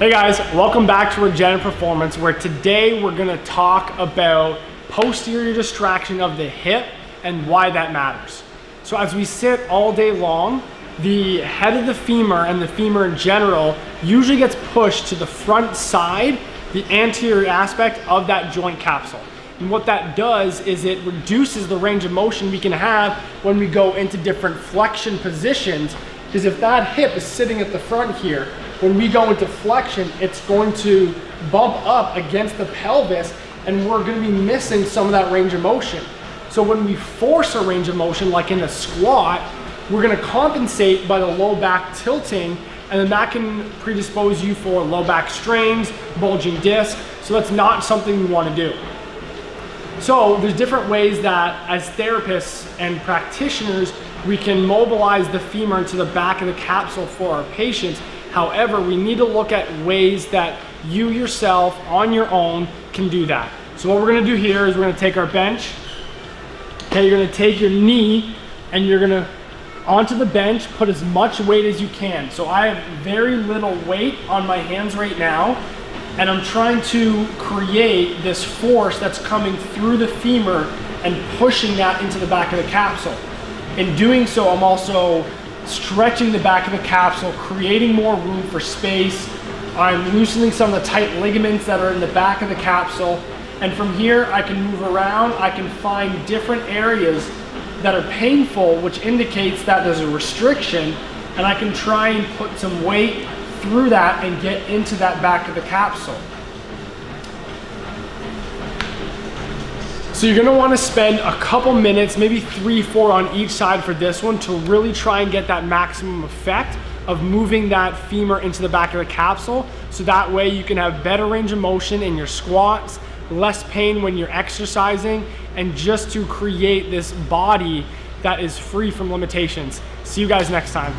Hey guys, welcome back to Regen Performance where today we're gonna talk about posterior distraction of the hip and why that matters. So as we sit all day long, the head of the femur and the femur in general usually gets pushed to the front side, the anterior aspect of that joint capsule. And what that does is it reduces the range of motion we can have when we go into different flexion positions. Because if that hip is sitting at the front here, when we go into flexion, it's going to bump up against the pelvis and we're gonna be missing some of that range of motion. So when we force a range of motion, like in a squat, we're gonna compensate by the low back tilting and then that can predispose you for low back strains, bulging disc. So that's not something you wanna do. So there's different ways that as therapists and practitioners, we can mobilize the femur into the back of the capsule for our patients. However, we need to look at ways that you yourself on your own can do that. So what we're gonna do here is we're gonna take our bench. Okay, you're gonna take your knee and you're gonna onto the bench, put as much weight as you can. So I have very little weight on my hands right now and I'm trying to create this force that's coming through the femur and pushing that into the back of the capsule. In doing so, I'm also stretching the back of the capsule, creating more room for space. I'm loosening some of the tight ligaments that are in the back of the capsule. And from here, I can move around. I can find different areas that are painful, which indicates that there's a restriction. And I can try and put some weight through that and get into that back of the capsule. So you're gonna wanna spend a couple minutes, maybe three, four on each side for this one to really try and get that maximum effect of moving that femur into the back of the capsule. So that way you can have better range of motion in your squats, less pain when you're exercising, and just to create this body that is free from limitations. See you guys next time.